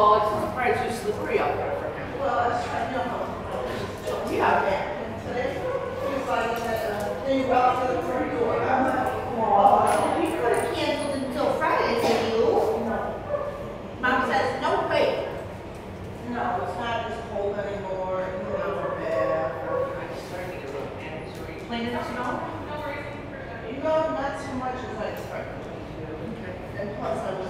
well, it's probably too slippery out there for him. Well, it's trying to Yeah. And today, he was like, uh, then you walked to the front door. I'm like, oh, you could have canceled until Friday, did you? No. Mom says, no way. No, it's not as cold anymore. You know, we're bad. I'm starting to get a little panicked. So are you playing enough snow? No worries. You know, not too much as I expected. Okay. And plus, I was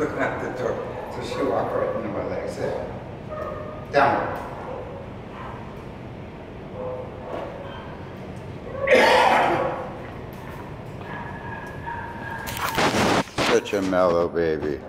looking at the door, so she walked right into my legs there. Down. Such a mellow baby.